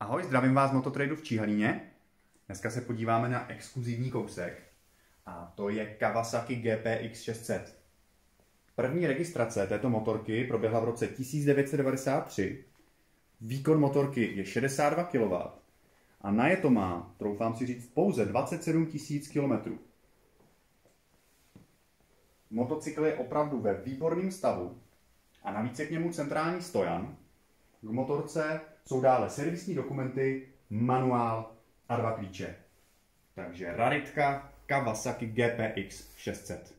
Ahoj, zdravím vás z Mototradu v Číhalíně. Dneska se podíváme na exkluzivní kousek a to je Kawasaki GPX 600. První registrace této motorky proběhla v roce 1993. Výkon motorky je 62 kW a na je to má, troufám si říct, pouze 27 000 km. Motocykl je opravdu ve výborném stavu a navíc je k němu centrální stojan, k motorce jsou dále servisní dokumenty, manuál a dva klíče. Takže raritka Kawasaki GPX 600.